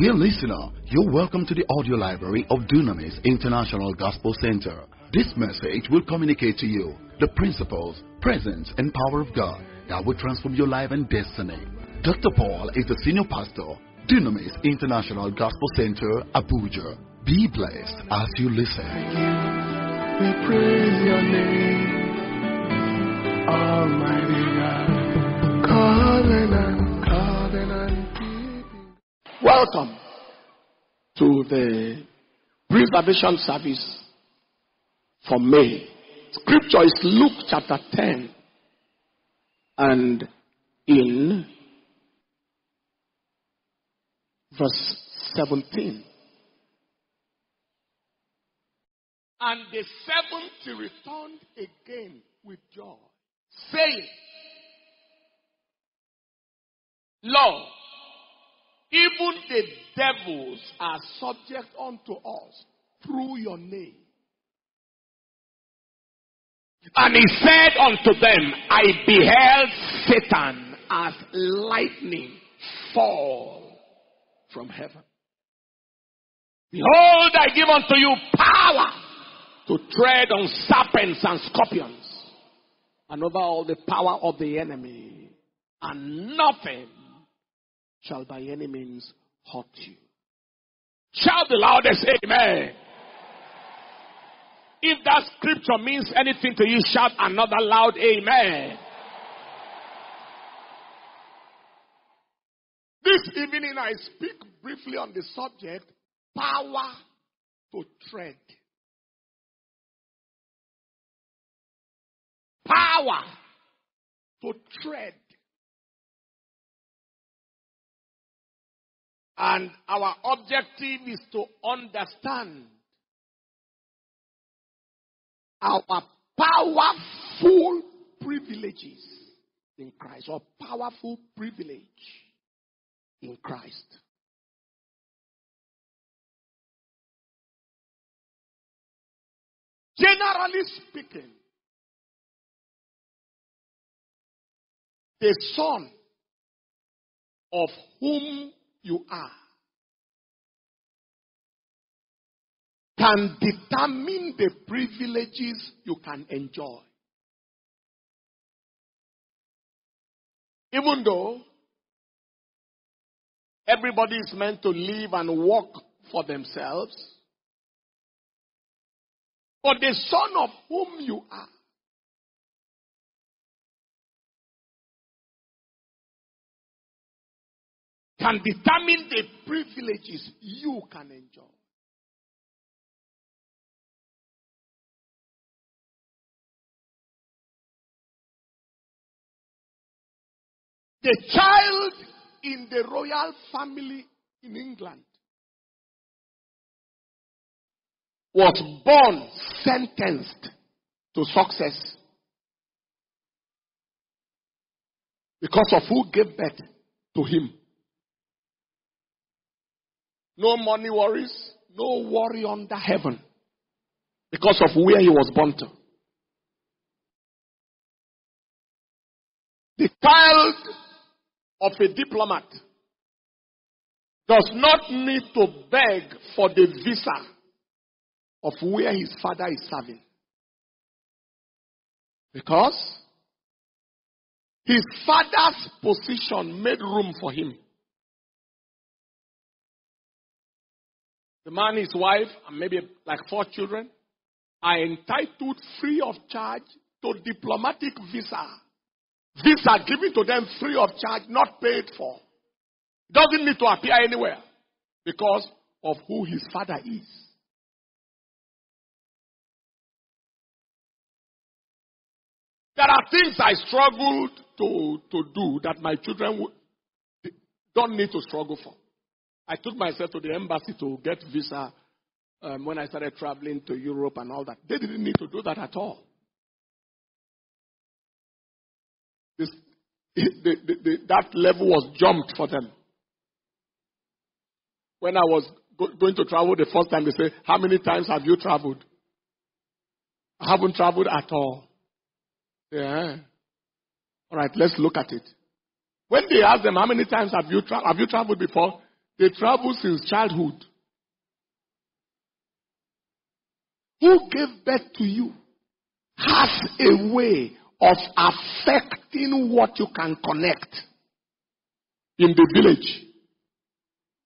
Dear listener, you're welcome to the audio library of Dunamis International Gospel Center. This message will communicate to you the principles, presence, and power of God that will transform your life and destiny. Dr. Paul is the senior pastor, Dunamis International Gospel Center, Abuja. Be blessed as you listen. We praise your name, Welcome to the preservation service for May. Scripture is Luke chapter 10 and in verse 17. And the seventy returned again with joy, saying, Lord, even the devils are subject unto us through your name. And he said unto them, I beheld Satan as lightning fall from heaven. Behold, I give unto you power to tread on serpents and scorpions and over all the power of the enemy, and nothing shall by any means hurt you. Shout the loudest amen. If that scripture means anything to you, shout another loud amen. This evening I speak briefly on the subject power to tread. Power to tread. And our objective is to understand our powerful privileges in Christ, or powerful privilege in Christ. Generally speaking, the son of whom you are can determine the privileges you can enjoy. Even though everybody is meant to live and work for themselves, but the son of whom you are can determine the privileges you can enjoy. The child in the royal family in England was born sentenced to success because of who gave birth to him. No money worries, no worry under heaven because of where he was born to. The child of a diplomat does not need to beg for the visa of where his father is serving. Because his father's position made room for him. The man, his wife, and maybe like four children are entitled free of charge to diplomatic visa. Visa given to them free of charge, not paid for. Doesn't need to appear anywhere because of who his father is. There are things I struggled to, to do that my children would, don't need to struggle for. I took myself to the embassy to get visa um, when I started traveling to Europe and all that. They didn't need to do that at all. This, the, the, the, that level was jumped for them. When I was go, going to travel the first time, they say, How many times have you traveled? I haven't traveled at all. Yeah. All right, let's look at it. When they ask them, how many times have you, tra- have you traveled before? They travel since childhood. Who gave birth to you has a way of affecting what you can connect in the village.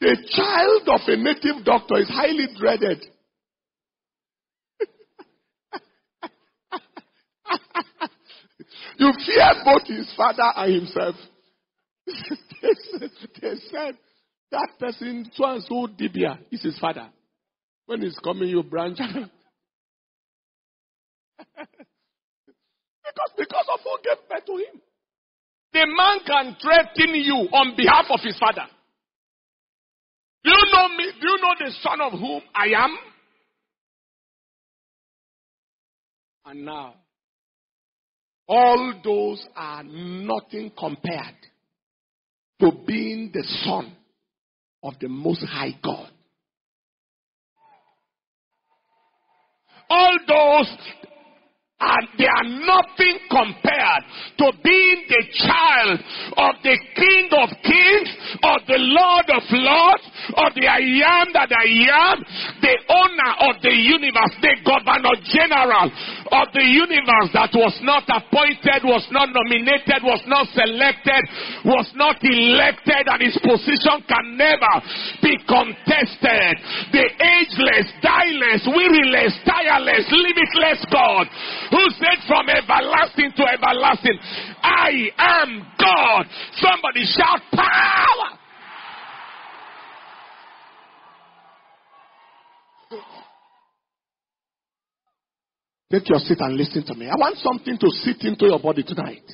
The child of a native doctor is highly dreaded. you fear both his father and himself. they said, that person, so and so Dibia, is his father. When he's coming, you branch. because, because of who gave birth to him. The man can threaten you on behalf of his father. Do you know me? Do you know the son of whom I am? And now, all those are nothing compared to being the son of the Most High God. All those and they are nothing compared to being the child of the King of Kings, of the Lord of Lords, of the I am that I am, the owner of the universe, the governor general of the universe that was not appointed, was not nominated, was not selected, was not elected, and his position can never be contested. The ageless, dieless, weariless, tireless, limitless God who said from everlasting to everlasting, I am God. Somebody shout power. Take your seat and listen to me. I want something to sit into your body tonight.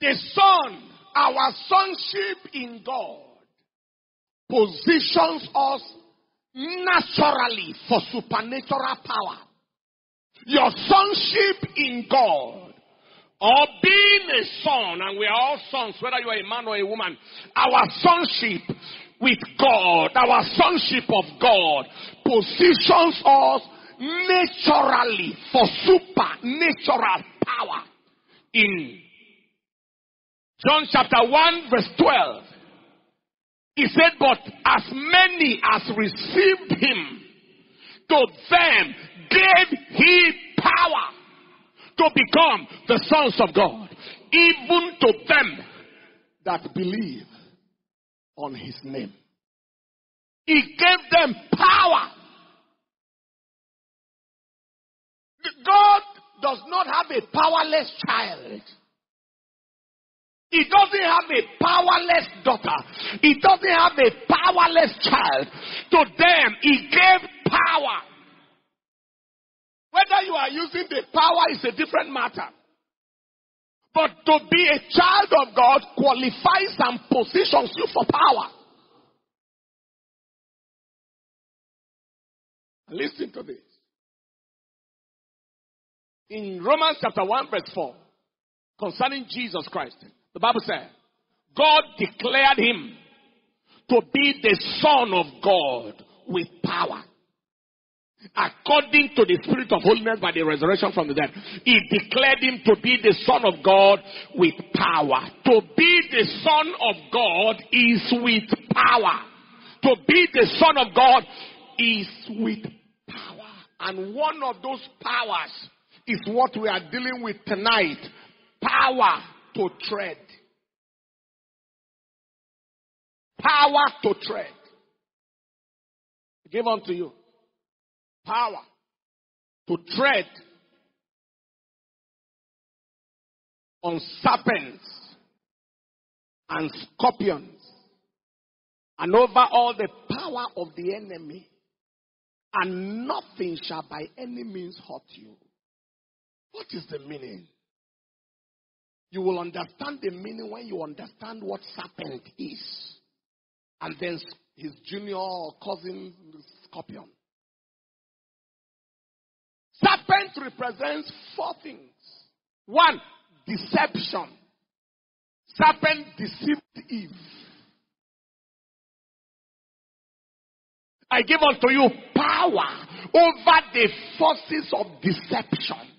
The Son, our sonship in God, positions us naturally for supernatural power. Your sonship in God, or being a son, and we are all sons, whether you are a man or a woman, our sonship with God, our sonship of God, positions us naturally for supernatural power. In John chapter 1, verse 12, he said, But as many as received him, to them gave he power to become the sons of God, even to them that believe on his name. He gave them power. God does not have a powerless child. He doesn't have a powerless daughter. He doesn't have a powerless child. To them, he gave power. Whether you are using the power is a different matter. But to be a child of God qualifies and positions you for power. Listen to this. In Romans chapter 1, verse 4, concerning Jesus Christ, the Bible says, God declared him to be the Son of God with power. According to the Spirit of holiness by the resurrection from the dead, He declared him to be the Son of God with power. To be the Son of God is with power. To be the Son of God is with power. And one of those powers is what we are dealing with tonight power to tread. Power to tread. Give unto you power to tread on serpents and scorpions and over all the power of the enemy, and nothing shall by any means hurt you. What is the meaning? You will understand the meaning when you understand what serpent is, and then his junior or cousin scorpion. Serpent represents four things. One, deception. Serpent deceived Eve. I give unto you power over the forces of deception.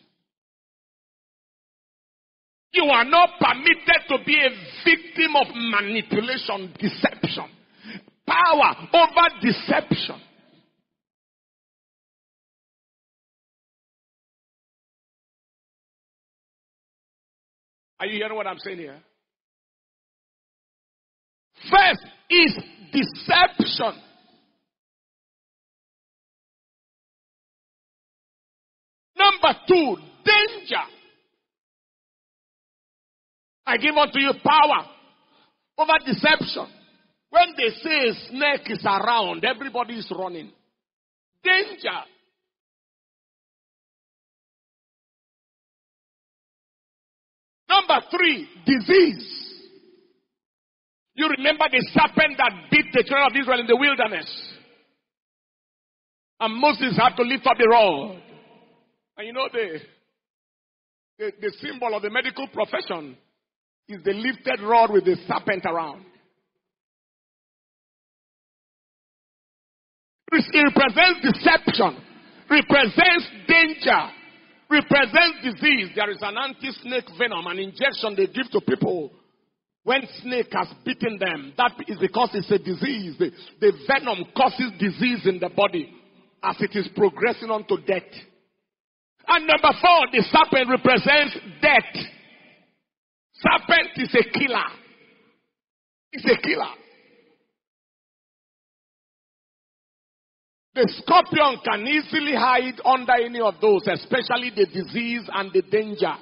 You are not permitted to be a victim of manipulation, deception. Power over deception. Are you hearing what I'm saying here? First is deception. Number two, danger. I give unto you power over deception. When they say a snake is around, everybody is running. Danger. Number three, disease. You remember the serpent that bit the children of Israel in the wilderness. And Moses had to lift up the rod. And you know the, the, the symbol of the medical profession is the lifted rod with the serpent around. It represents deception, represents danger, represents disease. There is an anti-snake venom, an injection they give to people when snake has bitten them. That is because it's a disease. The, the venom causes disease in the body as it is progressing on to death. And number four, the serpent represents death. Serpent is a killer. It's a killer. The scorpion can easily hide under any of those, especially the disease and the danger.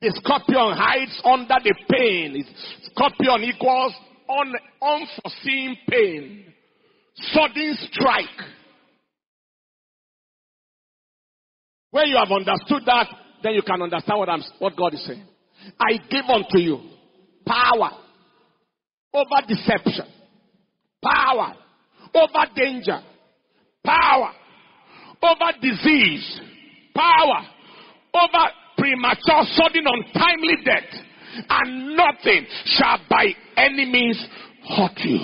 The scorpion hides under the pain. Scorpion equals un- unforeseen pain, sudden strike. When you have understood that, then you can understand what, I'm, what God is saying. I give unto you power over deception, power over danger, power over disease, power over premature, sudden, untimely death, and nothing shall by any means hurt you.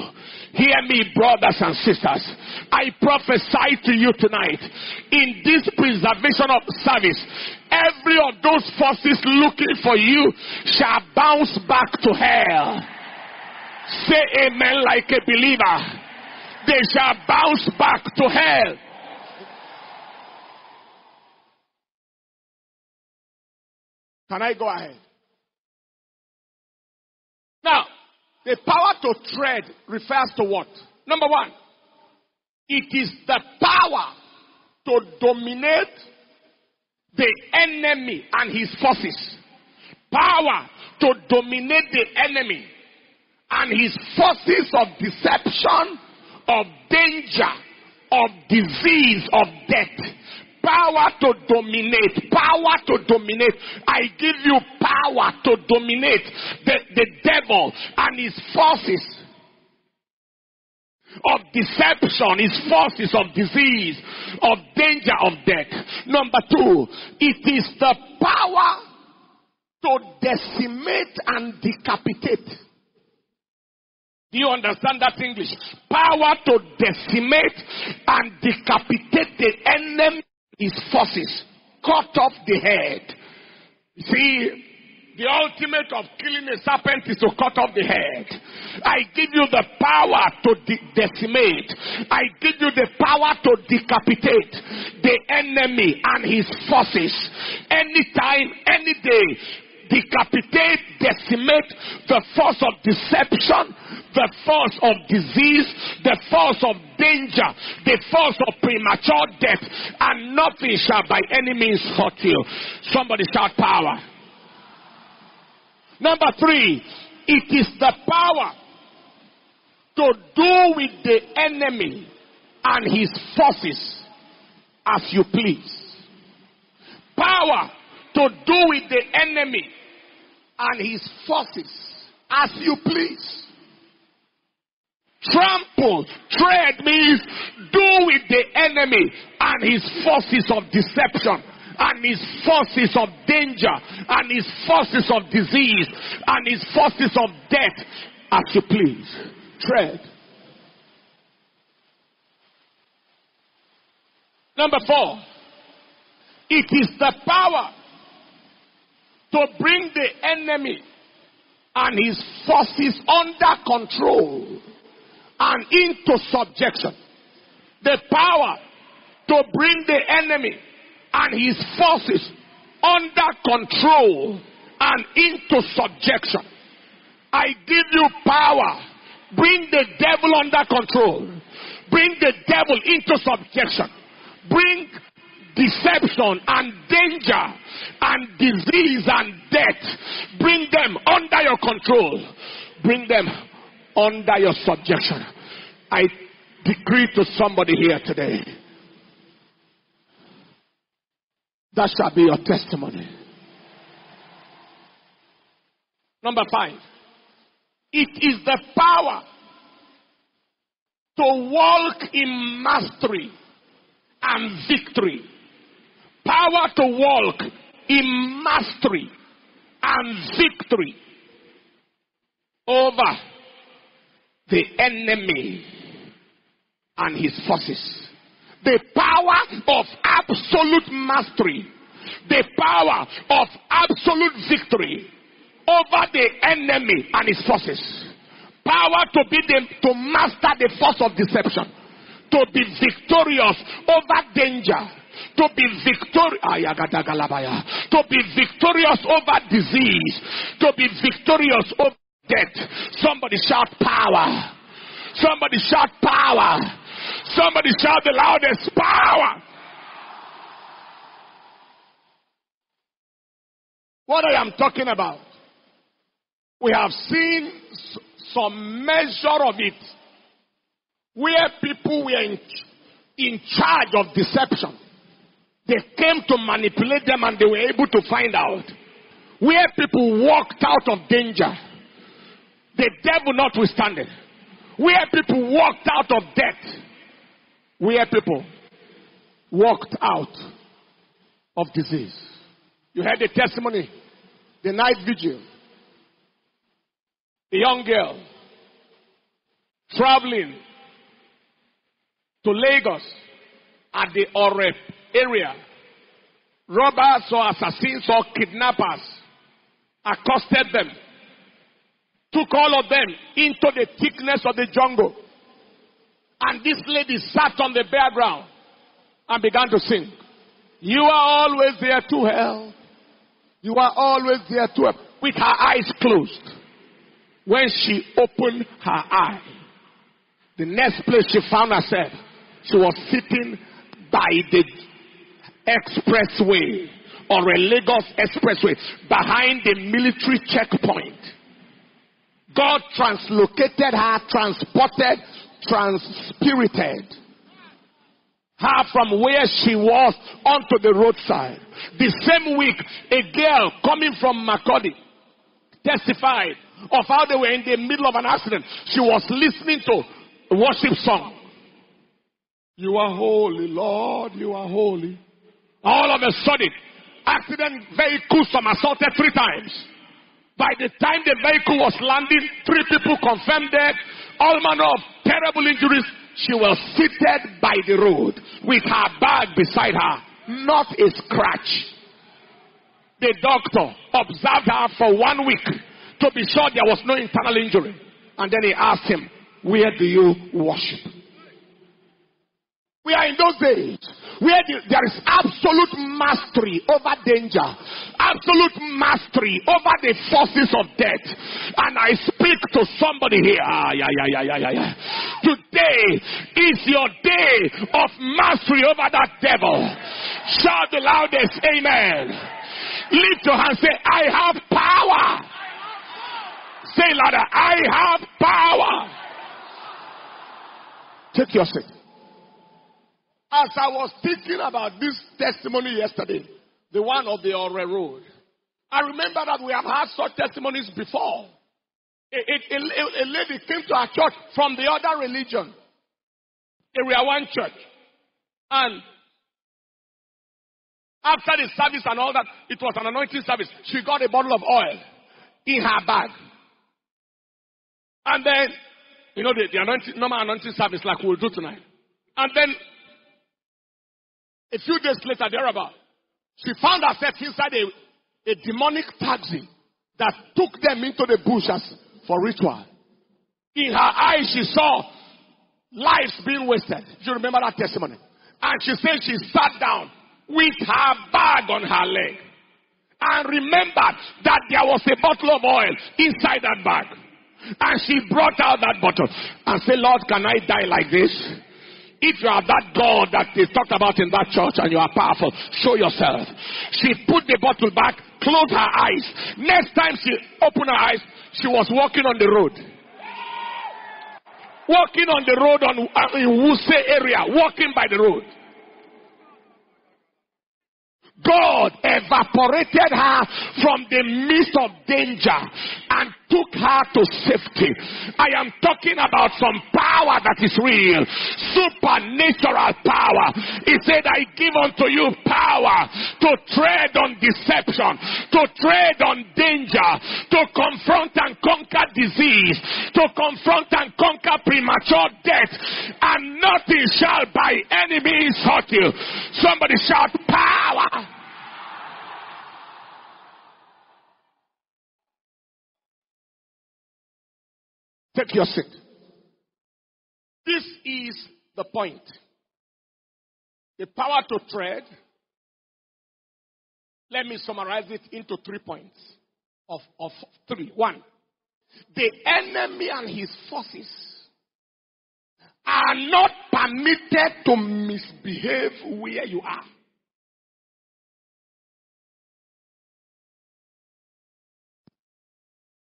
Hear me, brothers and sisters. I prophesy to you tonight in this preservation of service, every of those forces looking for you shall bounce back to hell. Say amen like a believer. They shall bounce back to hell. Can I go ahead? Now, the power to tread refers to what? Number one, it is the power to dominate the enemy and his forces. Power to dominate the enemy and his forces of deception, of danger, of disease, of death. Power to dominate. Power to dominate. I give you power to dominate the, the devil and his forces of deception, his forces of disease, of danger, of death. Number two, it is the power to decimate and decapitate. Do you understand that English? Power to decimate and decapitate the enemy, his forces. Cut off the head. See, the ultimate of killing a serpent is to cut off the head. I give you the power to de- decimate. I give you the power to decapitate the enemy and his forces. Anytime, any day, decapitate, decimate the force of deception, the force of disease, the force of danger, the force of premature death, and nothing shall by any means hurt you. Somebody shout power. Number three, it is the power to do with the enemy and his forces as you please. Power to do with the enemy and his forces as you please. Trample, tread means do with the enemy and his forces of deception and his forces of danger and his forces of disease and his forces of death as you please. Tread. Number four, it is the power to bring the enemy and his forces under control and into subjection. The power to bring the enemy and his forces under control and into subjection. I give you power. Bring the devil under control. Bring the devil into subjection. Bring deception and danger and disease and death. Bring them under your control. Bring them under your subjection. I decree to somebody here today that shall be your testimony. Number five, it is the power to walk in mastery and victory. Power to walk in mastery and victory over the enemy and his forces. The power of absolute mastery. The power of absolute victory over the enemy and his forces. Power to be the, to master the force of deception. To be victorious over danger. To be victorious, to be victorious over disease, to be victorious over death. Somebody shout power. Somebody shout power. Somebody shout the loudest power. What I am talking about, we have seen some measure of it where people were in, in charge of deception. They came to manipulate them and they were able to find out. Where people walked out of danger, the devil notwithstanding. we Where people walked out of death, where people walked out of disease. You heard the testimony, the night vigil. A young girl traveling to Lagos at the Orep area. Robbers or assassins or kidnappers accosted them, took all of them into the thickness of the jungle. And this lady sat on the bare ground and began to sing. You are always there to help. You are always there to help. With her eyes closed. When she opened her eye, the next place she found herself, she was sitting by the expressway or a Lagos expressway behind the military checkpoint. God translocated her, transported, transpirited her from where she was onto the roadside. The same week, a girl coming from Makurdi testified of how they were in the middle of an accident. She was listening to a worship song. You are holy, Lord, you are holy. All of a sudden, accident vehicle some assaulted three times. By the time the vehicle was landing, three people confirmed dead, all manner of terrible injuries. She was seated by the road with her bag beside her, not a scratch. The doctor observed her for one week to be sure there was no internal injury. And then he asked him, Where do you worship? We are in those days where there is absolute mastery over danger, absolute mastery over the forces of death. And I speak to somebody here. Ah, yeah, yeah, yeah, yeah, yeah, yeah. Today is your day of mastery over that devil. Shout the loudest, Amen. Lift your hand, say, I have power. Say louder, I have power. Take your seat. As I was thinking about this testimony yesterday, the one of the Ore Road, I remember that we have had such testimonies before. A, a, a, a lady came to our church from the other religion, Area One Church, and after the service and all that, it was an anointing service. She got a bottle of oil in her bag. And then, you know, the, the anointing, normal anointing service like we'll do tonight. And then A few days later, thereabout, she found herself inside a, a demonic taxi that took them into the bushes for ritual. In her eyes, she saw lives being wasted. Do you remember that testimony? And she said she sat down with her bag on her leg and remembered that there was a bottle of oil inside that bag. And she brought out that bottle and said, Lord, can I die like this? If you are that God that is talked about in that church and you are powerful, show yourself. She put the bottle back, closed her eyes. Next time she opened her eyes, she was walking on the road. Walking on the road on, uh, in Wuse area, walking by the road. God evaporated her from the midst of danger and took her to safety. I am talking about some power that is real, supernatural power. He said, I give unto you power to tread on deception, to tread on danger, to confront and conquer disease, to confront and conquer premature death, and nothing shall by any means hurt you. Somebody shout, power! Take your seat. This is the point. The power to tread. Let me summarize it into three points of, of three. One, the enemy and his forces are not permitted to misbehave where you are.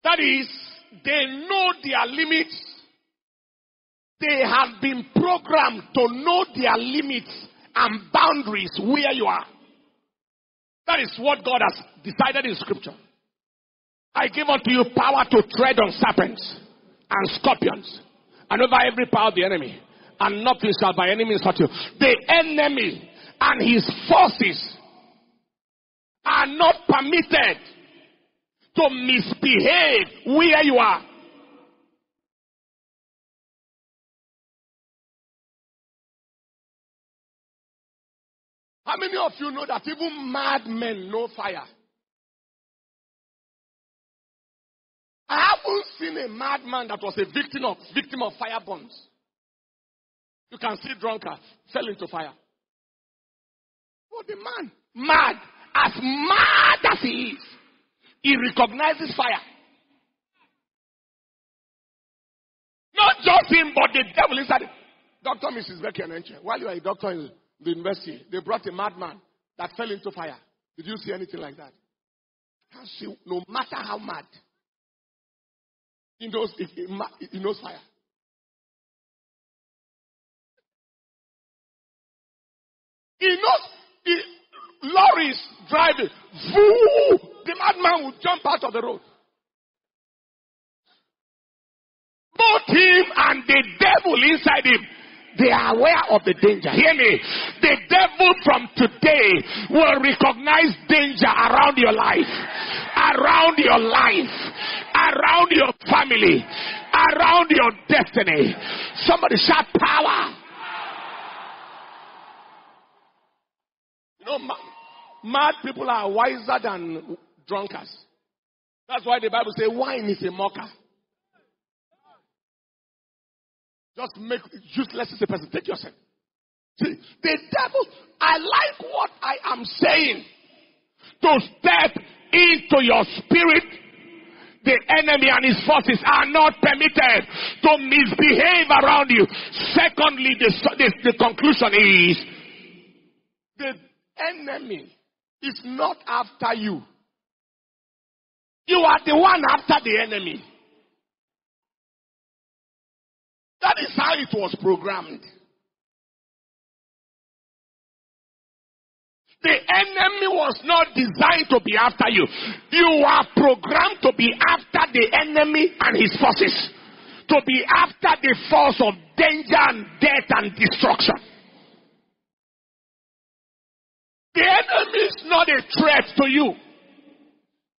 That is, they know their limits. They have been programmed to know their limits and boundaries where you are. That is what God has decided in Scripture. I give unto you power to tread on serpents and scorpions and over every power of the enemy, and nothing shall by any means hurt you. The enemy and his forces are not permitted to misbehave where you are. How many of you know that even madmen know fire? I haven't seen a madman that was a victim of victim of fire burns. You can see drunkards fell into fire. But the man, mad, as mad as he is, he recognizes fire. Not just him, but the devil inside. Dr. Mrs. Becky and while you are a doctor in the university, they brought a madman that fell into fire. Did you see anything like that? no matter how mad, he knows, he knows fire. He knows he, lorries driving. The madman will jump out of the road. Both him and the devil inside him they are aware of the danger. Hear me. The devil from today will recognize danger around your life, around your life, around your family, around your destiny. Somebody shout power. You know, mad people are wiser than drunkards. That's why the Bible says wine is a mocker. Just make useless as a person. Take yourself. See, the devil, I like what I am saying. To step into your spirit, the enemy and his forces are not permitted to misbehave around you. Secondly, the, the, the conclusion is the enemy is not after you. You are the one after the enemy. That is how it was programmed. The enemy was not designed to be after you. You are programmed to be after the enemy and his forces. To be after the force of danger and death and destruction. The enemy is not a threat to you.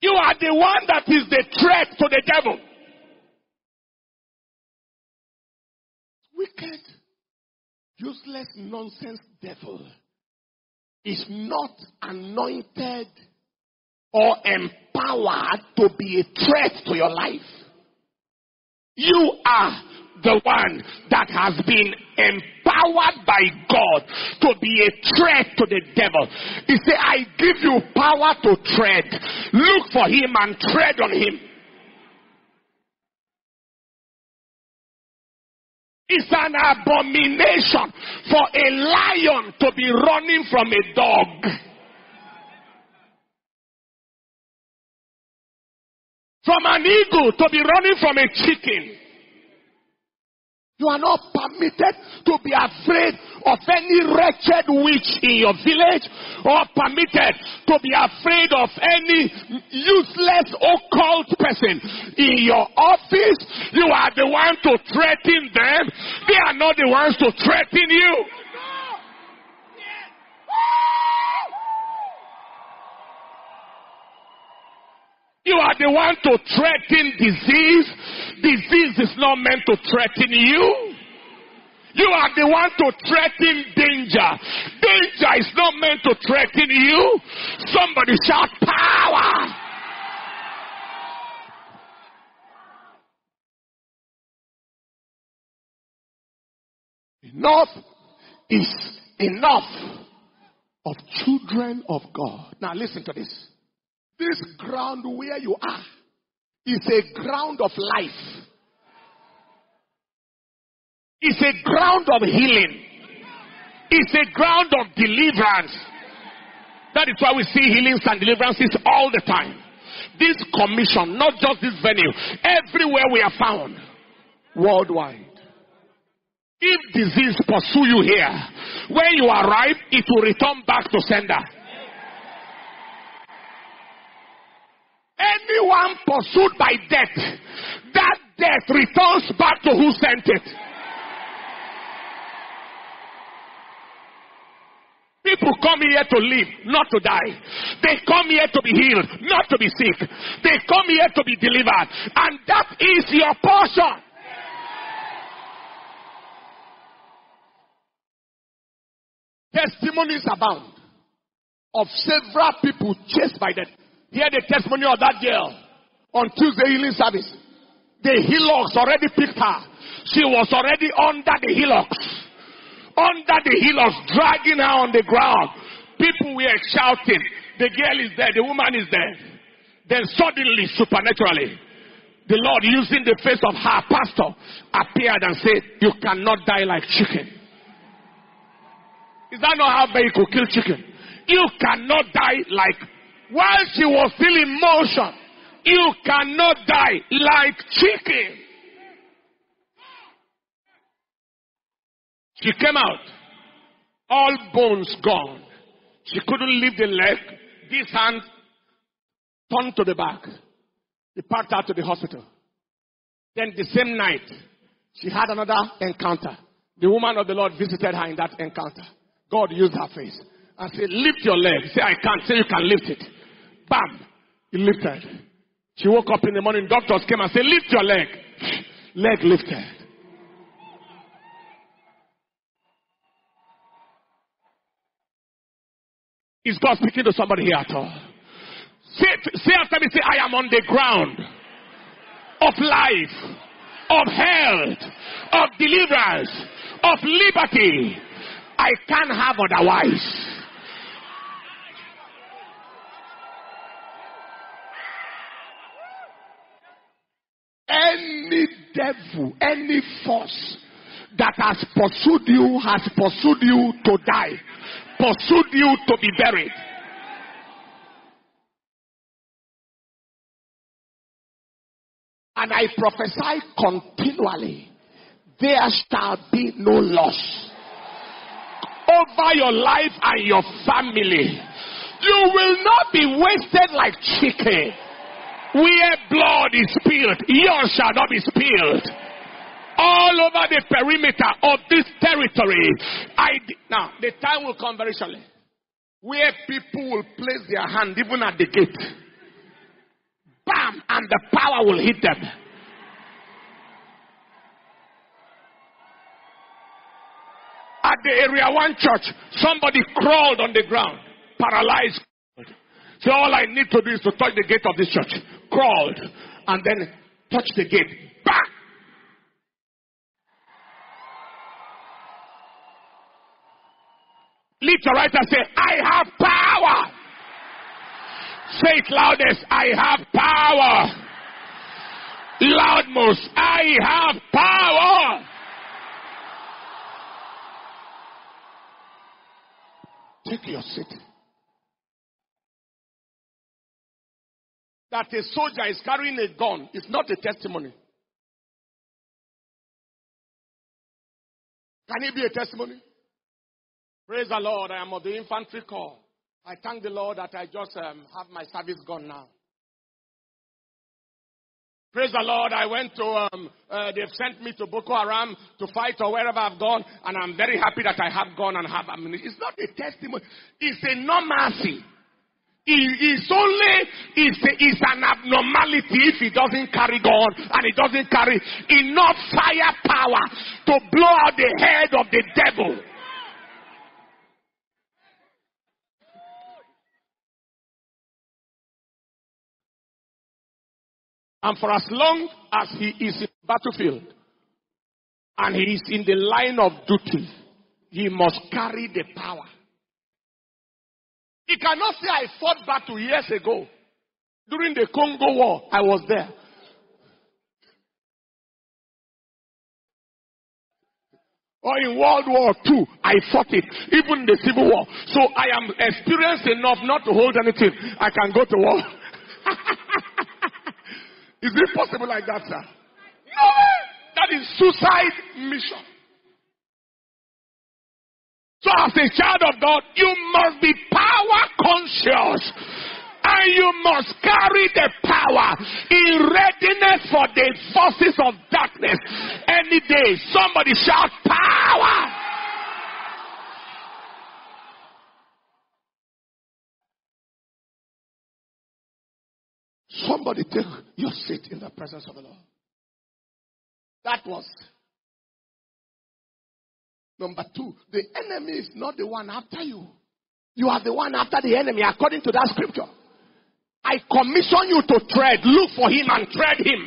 You are the one that is the threat to the devil. Wicked, useless, nonsense devil. is not anointed or empowered to be a threat to your life. You are the one that has been empowered by God to be a threat to the devil. He said, I give you power to tread. Look for him and tread on him. It's an abomination for a lion to be running from a dog. From an eagle to be running from a chicken. You are not permitted to be afraid of any wretched witch in your village or permitted to be afraid of any useless occult person in your office. You are the one to threaten them. They are not the ones to threaten you. You are the one to threaten disease. Disease is not meant to threaten you. You are the one to threaten danger. Danger is not meant to threaten you. Somebody shout power. Enough is enough of children of God. Now listen to this. This ground where you are is a ground of life. It's a ground of healing. It's a ground of deliverance. That is why we see healings and deliverances all the time. This commission, not just this venue, everywhere we are found, worldwide. If disease pursue you here, when you arrive, it will return back to sender. Anyone pursued by death, that death returns back to who sent it. People come here to live, not to die. They come here to be healed, not to be sick. They come here to be delivered. And that is your portion. Testimonies abound of several people chased by death. Hear the testimony of that girl on Tuesday healing service. The Hilux already picked her. She was already under the Hilux. Under the Hilux, dragging her on the ground. People were shouting. The girl is dead. The woman is dead. Then suddenly, supernaturally, the Lord using the face of her pastor appeared and said, You cannot die like chicken. Is that not how could kill chicken? You cannot die like while she was still in motion. You cannot die like chicken. She came out, all bones gone. She couldn't lift the leg. This hand turned to the back. They packed her to the hospital. Then the same night, she had another encounter. The woman of the Lord visited her in that encounter. God used her face and said, Lift your leg. Say, I can't. Say, You can lift it. Bam! He lifted. She woke up in the morning. Doctors came and said, Lift your leg. Leg lifted. Is God speaking to somebody here at all? Say, say after me, say, I am on the ground of life, of health, of deliverance, of liberty. I can't have otherwise. Any devil, any force that has pursued you has pursued you to die, pursued you to be buried. And I prophesy continually there shall be no loss over your life and your family. You will not be wasted like chicken. Where blood is spilled, yours shall not be spilled. All over the perimeter of this territory. Now the time will come very shortly where people will place their hand even at the gate. Bam! And the power will hit them. At the area one church, somebody crawled on the ground, paralyzed. So all I need to do is to touch the gate of this church. Crawled. And then touch the gate. Back. Lift your right and say, I have power. Say it loudest. I have power. Loudmost. I have power. Take your seat. That a soldier is carrying a gun is not a testimony. Can it be a testimony? Praise the Lord. I am of the infantry corps. I thank the Lord that I just um, have my service gun now. Praise the Lord. I went to, um, uh, they've sent me to Boko Haram to fight or wherever I've gone, and I'm very happy that I have gone and have ammunition. It's not a testimony, it's a normalcy. It's only it's, it's an abnormality if he doesn't carry gun and he doesn't carry enough firepower to blow out the head of the devil. And for as long as he is in the battlefield and he is in the line of duty, he must carry the power. He cannot say, I fought back battle years ago. During the Congo War, I was there. Or in World War II, I fought it. Even the Civil War. So I am experienced enough not to hold anything. I can go to war. Is it possible like that, sir? No That is suicide mission. So as a child of God, you must be power conscious. And you must carry the power in readiness for the forces of darkness. Any day, somebody shout power. Somebody take your seat in the presence of the Lord. That was number two. The enemy is not the one after you. You are the one after the enemy, according to that scripture. I commission you to tread. Look for him and tread him.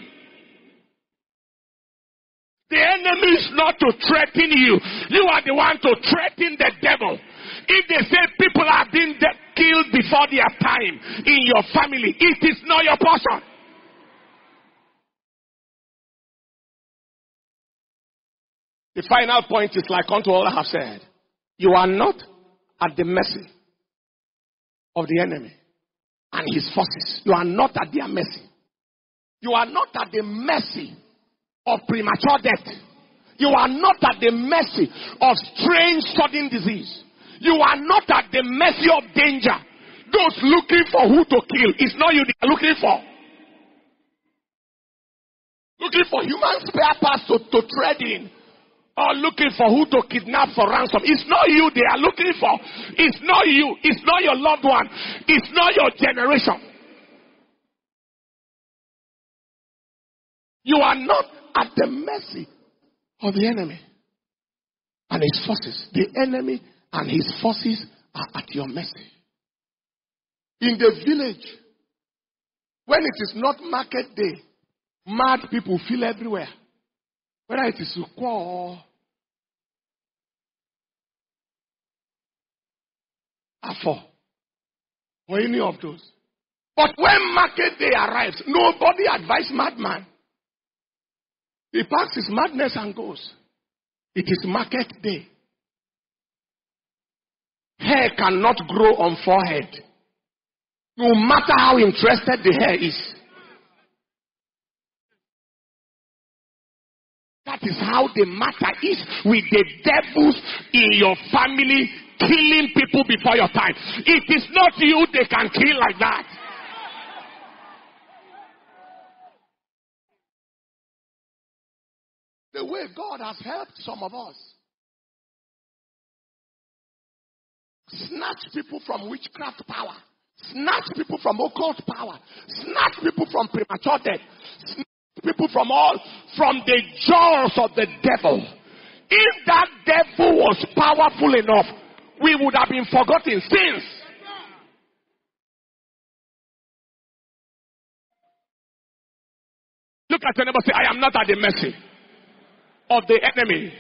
The enemy is not to threaten you. You are the one to threaten the devil. If they say people are being de- killed before their time in your family, it is not your portion. The final point is like unto all I have said. You are not at the mercy of the enemy and his forces. You are not at their mercy. You are not at the mercy of premature death. You are not at the mercy of strange sudden disease. You are not at the mercy of danger. Those looking for who to kill, it's not you they are looking for. Looking for human spare parts to, to tread in. Or looking for who to kidnap for ransom. It's not you they are looking for. It's not you. It's not your loved one. It's not your generation. You are not at the mercy of the enemy and his forces. The enemy and his forces are at your mercy. In the village, when it is not market day, mad people feel everywhere. Whether it is Nkwo or Afo or any of those. But when market day arrives, nobody advises madman. He packs his madness and goes. It is market day. Hair cannot grow on forehead. No matter how interested the hair is. That is how the matter is with the devils in your family killing people before your time. It is not you they can kill like that. The way God has helped some of us. Snatch people from witchcraft power. Snatch people from occult power. Snatch people from premature death. Snatch people from all, from the jaws of the devil. If that devil was powerful enough, we would have been forgotten since. Look at your neighbor say, I am not at the mercy of the enemy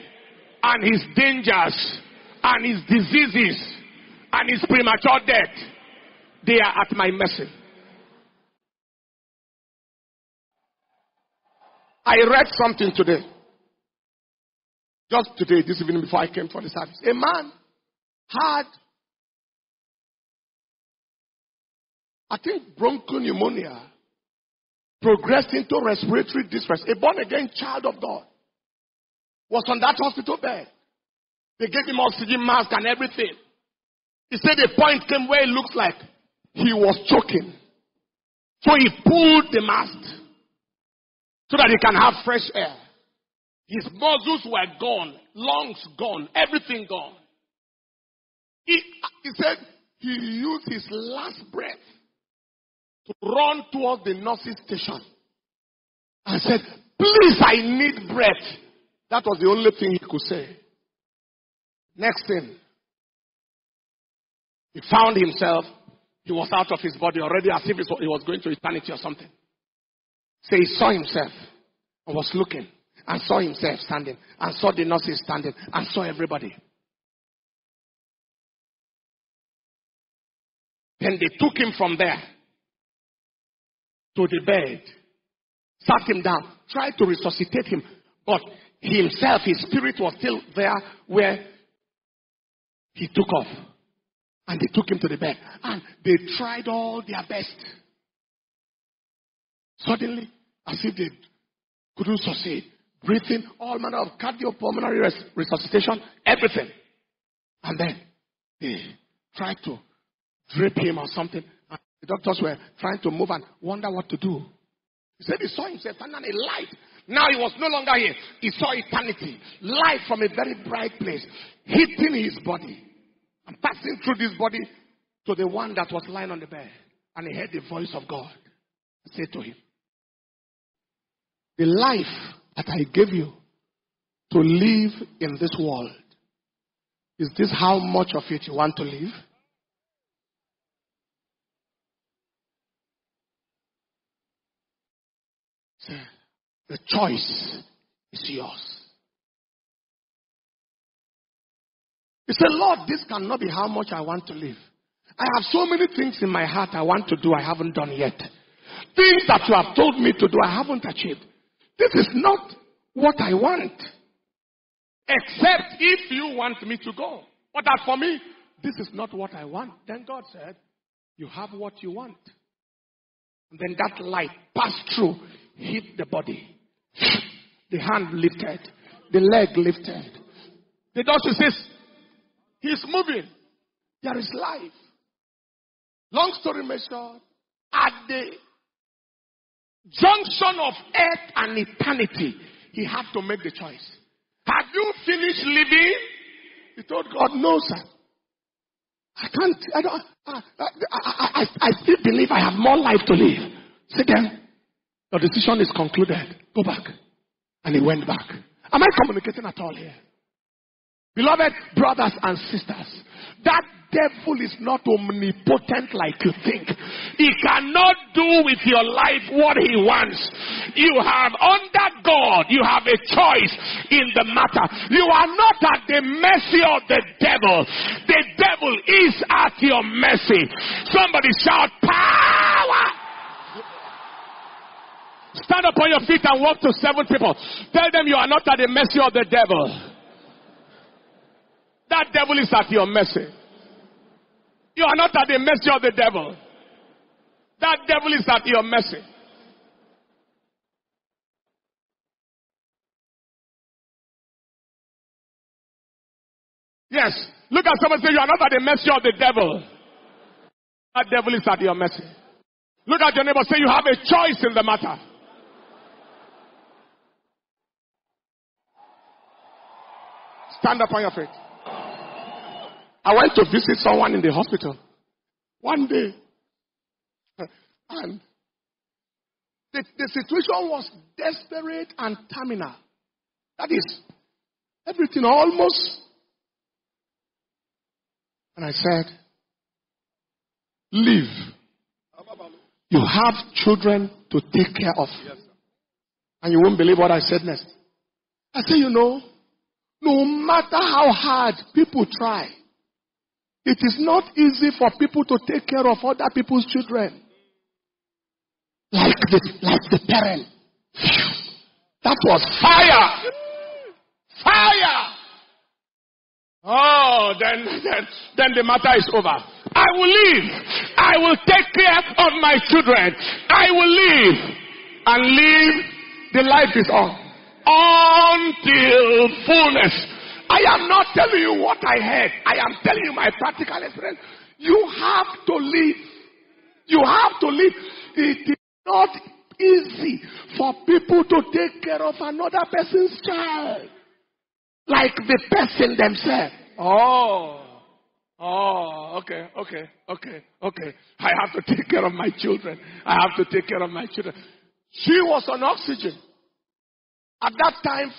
and his dangers and his diseases and his premature death. They are at my mercy. I read something today. Just today, this evening before I came for the service. A man had, I think, bronchopneumonia progressed into respiratory distress. A born again child of God was on that hospital bed. They gave him oxygen mask and everything. He said a point came where it looks like he was choking. So he pulled the mask so that he can have fresh air. His muscles were gone, lungs gone, everything gone. He, he said he used his last breath to run towards the nurse's station and said, Please, I need breath. That was the only thing he could say. Next thing, he found himself, he was out of his body already as if he was going to eternity or something. So he saw himself and was looking and saw himself standing and saw the nurses standing and saw everybody. Then they took him from there to the bed, sat him down, tried to resuscitate him, but himself, his spirit was still there where he took off. And they took him to the bed. And they tried all their best. Suddenly, as if they couldn't succeed, breathing, all manner of cardiopulmonary res- resuscitation, everything. And then they tried to drape him or something. And the doctors were trying to move and wonder what to do. He said he saw himself and a light. Now he was no longer here. He saw eternity. Light from a very bright place hitting his body and passing through this body to the one that was lying on the bed. And he heard the voice of God say to him, The life that I gave you to live in this world, is this how much of it you want to live? The choice is yours. He said, Lord, this cannot be how much I want to live. I have so many things in my heart I want to do, I haven't done yet. Things that you have told me to do, I haven't achieved. This is not what I want. Except if you want me to go. But that for me, this is not what I want. Then God said, You have what you want. And then that light passed through, hit the body. The hand lifted, the leg lifted. The doctor says, He's moving. There is life. Long story made short, at the junction of earth and eternity, he had to make the choice. Have you finished living? He told God, No, sir. I can't, I don't, I, I, I, I still believe I have more life to live. Say then, your decision is concluded. Go back. And he went back. Am I communicating at all here? Beloved brothers and sisters, that devil is not omnipotent like you think. He cannot do with your life what he wants. You have under God, you have a choice in the matter. You are not at the mercy of the devil. The devil is at your mercy. Somebody shout power. Stand up on your feet and walk to seven people. Tell them you are not at the mercy of the devil. That devil is at your mercy. You are not at the mercy of the devil. That devil is at your mercy. Yes. Look at someone say, You are not at the mercy of the devil. That devil is at your mercy. Look at your neighbor, say, You have a choice in the matter. Stand up on your feet. I went to visit someone in the hospital one day. And the, the situation was desperate and terminal. That is, everything almost. And I said, Leave. You have children to take care of. And you won't believe what I said next. I said, You know, no matter how hard people try, it is not easy for people to take care of other people's children. Like the, like the parent. That was fire. Fire. Oh, then, then, then the matter is over. I will leave. I will take care of my children. I will leave. And leave. The life is on. Until fullness. I am not telling you what I heard. I am telling you my practical experience. You have to live. You have to live. It is not easy for people to take care of another person's child like the person themselves. Oh. Oh, okay, okay, okay, okay. I have to take care of my children. I have to take care of my children. She was on oxygen. At that time,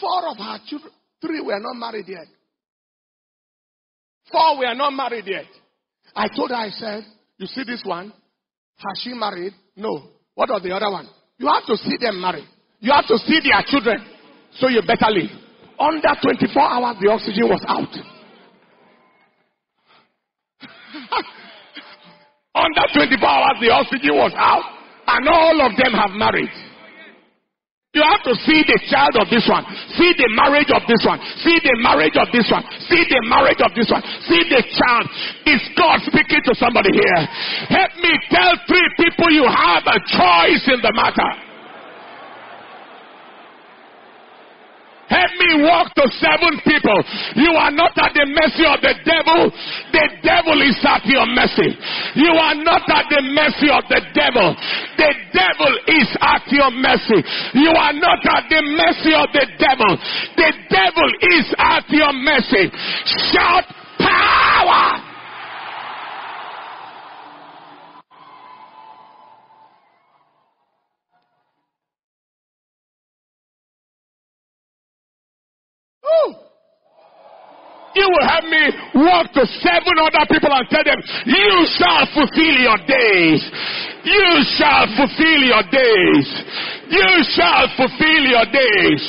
four of her children, three were not married yet. Four were not married yet. I told her, I said, You see this one? Has she married? No. What of the other one? You have to see them married. You have to see their children. So you better leave. Under 24 hours, the oxygen was out. Under 24 hours, the oxygen was out. And all of them have married. You have to see the child of this one, see the marriage of this one, see the marriage of this one, see the marriage of this one, see the child. Is God speaking to somebody here? Help me tell three people you have a choice in the matter. Help me walk to seven people. You are not at the mercy of the devil. The devil is at your mercy. You are not at the mercy of the devil. The devil is at your mercy. You are not at the mercy of the devil. The devil is at your mercy. Shout power. You will have me walk to seven other people and tell them, You shall fulfill your days. You shall fulfill your days. You shall fulfill your days.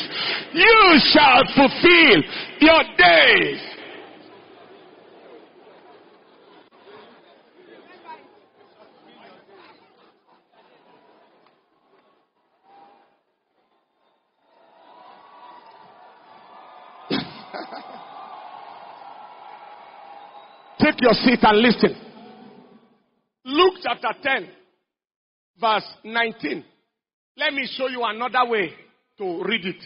You shall fulfill your days. Take your seat and listen. Luke chapter 10, verse 19. Let me show you another way to read it.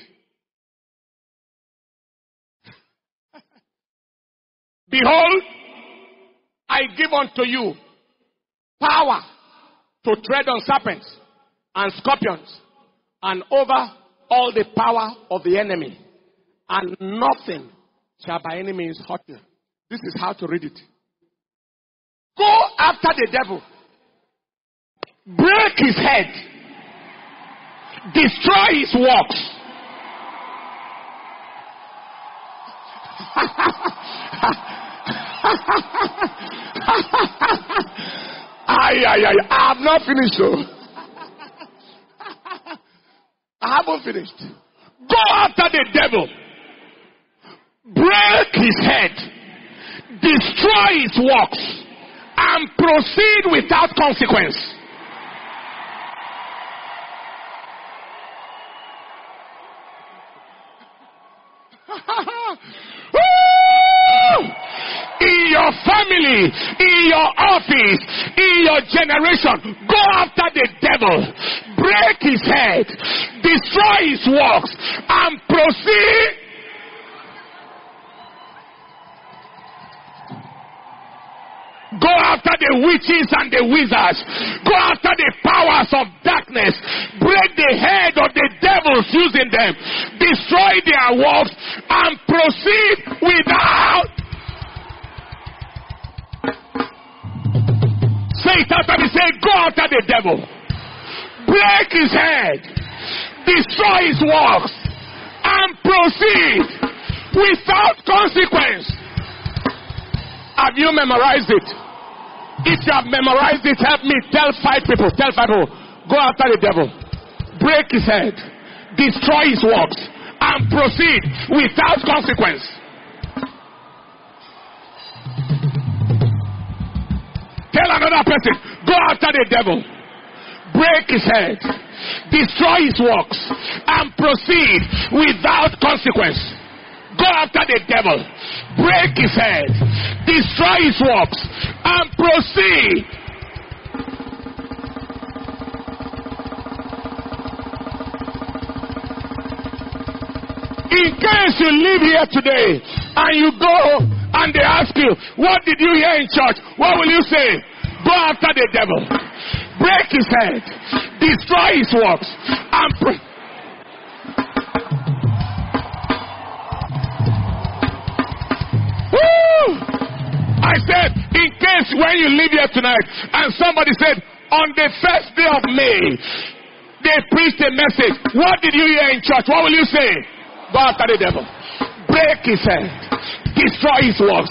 Behold, I give unto you power to tread on serpents and scorpions and over all the power of the enemy, and nothing shall by any means hurt you. This is how to read it. Go after the devil. Break his head. Destroy his works. ay, ay, ay. I have not finished though. I haven't finished. Go after the devil. Break his head. Destroy his works and proceed without consequence. in your family, in your office, in your generation, go after the devil, break his head, destroy his works, and proceed Go after the witches and the wizards. Go after the powers of darkness. Break the head of the devils using them. Destroy their works and proceed without. Say it after me. Say, go after the devil. Break his head. Destroy his works. And proceed without consequence. Have you memorized it? If you have memorized it, help me. Tell five people. Tell five people. Go after the devil. Break his head. Destroy his works. And proceed without consequence. Tell another person. Go after the devil. Break his head. Destroy his works. And proceed without consequence. Go after the devil. Break his head. Destroy his works. And proceed. In case you live here today and you go and they ask you, What did you hear in church? What will you say? Go after the devil. Break his head. Destroy his works. And pray. I said, in case when you leave here tonight and somebody said, on the first day of May, they preached a message. What did you hear in church? What will you say? Go after the devil. Break his head. Destroy his works.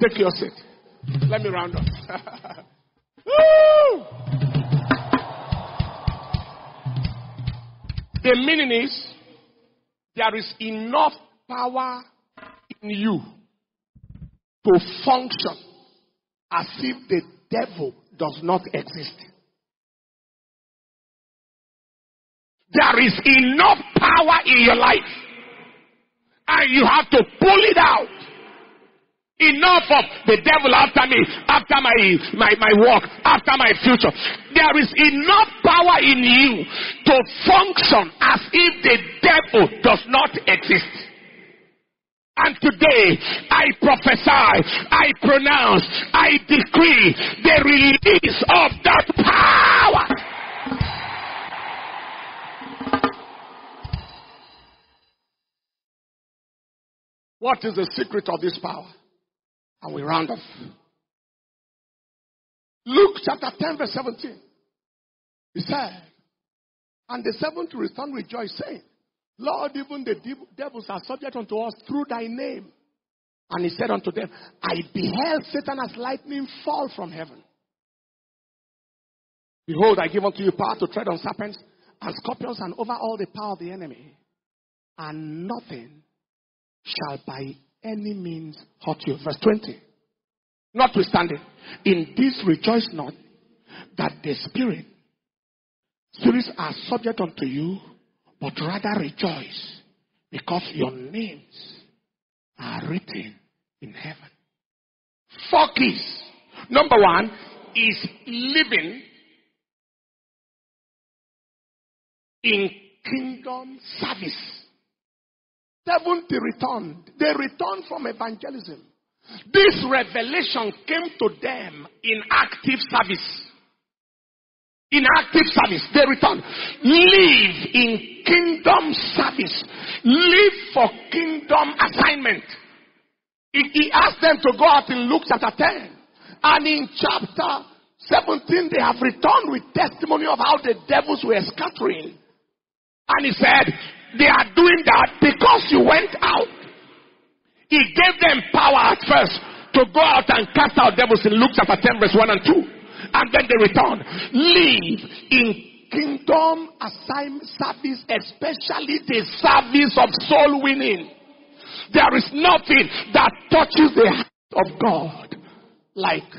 Take your seat. Let me round up. the meaning is there is enough power in you to function as if the devil does not exist. There is enough power in your life, and you have to pull it out. Enough of the devil after me, after my, my, my work, after my future. There is enough power in you to function as if the devil does not exist. And today, I prophesy, I pronounce, I decree the release of that power. What is the secret of this power? And we round off. Luke chapter 10, verse 17. He said, And the seventh returned rejoiced, saying, Lord, even the devils are subject unto us through thy name. And he said unto them, I beheld Satan as lightning fall from heaven. Behold, I give unto you power to tread on serpents and scorpions and over all the power of the enemy. And nothing shall by any means hurt you. Verse 20. Notwithstanding, in this rejoice not that the spirit, spirits are subject unto you, but rather rejoice because your names are written in heaven. Four keys. Number one is living in kingdom service. Seventh returned. They returned from evangelism. This revelation came to them in active service. In active service, they return. Live in kingdom service. Live for kingdom assignment. He asked them to go out in Luke chapter 10. And in chapter 17, they have returned with testimony of how the devils were scattering. And he said, they are doing that because you went out. He gave them power at first to go out and cast out devils in Luke chapter 10, verse 1 and 2 and then they return. Live in kingdom assignment service, especially the service of soul winning. There is nothing that touches the heart of God like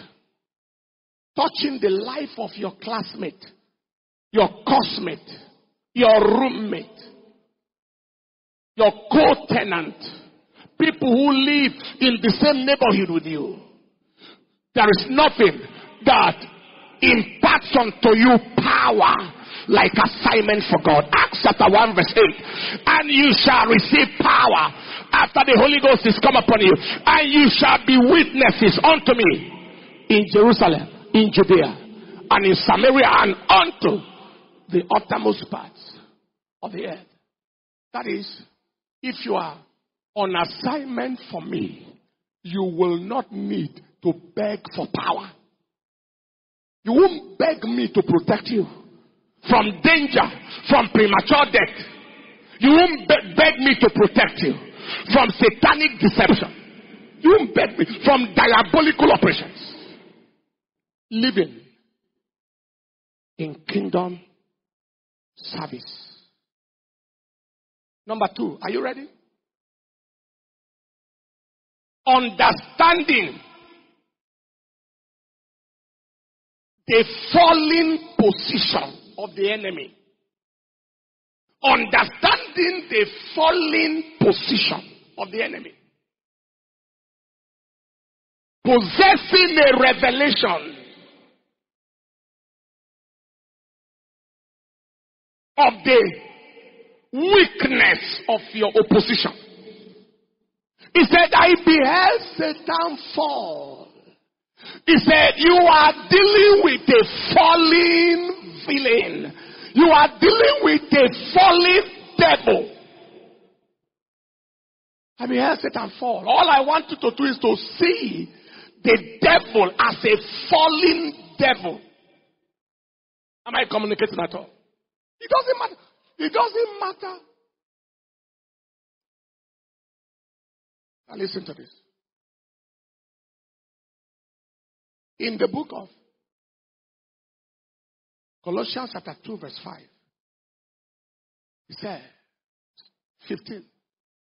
touching the life of your classmate, your coursemate, your roommate, your co-tenant, people who live in the same neighborhood with you. There is nothing that imparts unto you power like assignment for God. Acts chapter 1 verse 8. And you shall receive power after the Holy Ghost is come upon you. And you shall be witnesses unto me in Jerusalem, in Judea, and in Samaria, and unto the uttermost parts of the earth. That is, if you are on assignment for me, you will not need to beg for power. You won't beg me to protect you from danger, from premature death. You won't be- beg me to protect you from satanic deception. You won't beg me from diabolical operations. Living in kingdom service. Number two, are you ready? Understanding the falling position of the enemy. Understanding the falling position of the enemy. Possessing a revelation of the weakness of your opposition. He said, I beheld Satan fall. He said, You are dealing with a fallen villain. You are dealing with a fallen devil. I beheld Satan fall. All I want you to do is to see the devil as a fallen devil. Am I communicating at all? It doesn't matter. It doesn't matter. Now listen to this. In the book of Colossians chapter 2 verse 5. He said, 15.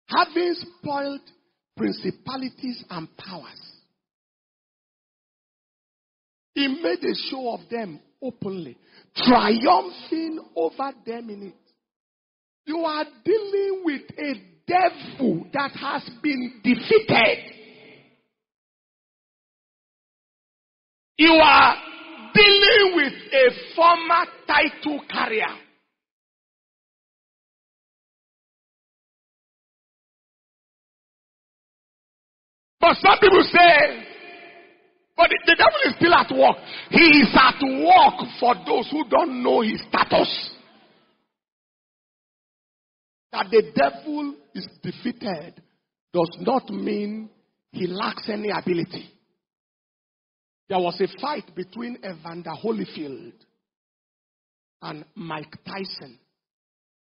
Having spoiled principalities and powers, he made a show of them openly, triumphing over them in it. You are dealing with a devil that has been defeated. You are dealing with a former title carrier. But some people say, but the, devil is still at work. He is at work for those who don't know his status. That the devil is defeated does not mean he lacks any ability. There was a fight between Evander Holyfield and Mike Tyson